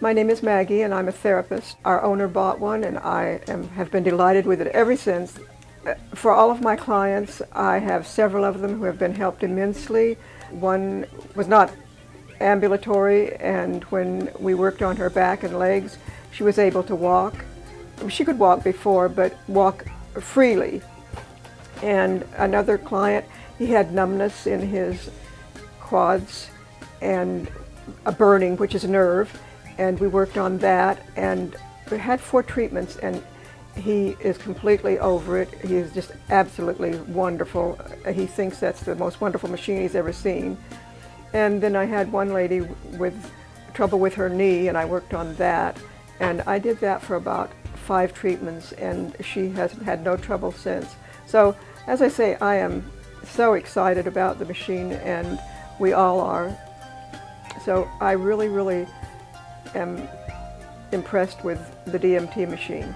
My name is Maggie and I'm a therapist. Our owner bought one and I am, have been delighted with it ever since. Uh, For all of my clients, I have several of them who have been helped immensely. One was not ambulatory and when we worked on her back and legs, she was able to walk. She could walk before, but walk freely. And another client, he had numbness in his quads and a burning, which is a nerve, and we worked on that and we had four treatments and he is completely over it. He is just absolutely wonderful. He thinks that's the most wonderful machine he's ever seen. And then I had one lady with trouble with her knee and I worked on that. And I did that for about five treatments and she has had no trouble since. So as I say, I am so excited about the machine and we all are. So I really, really am impressed with the DMT machine.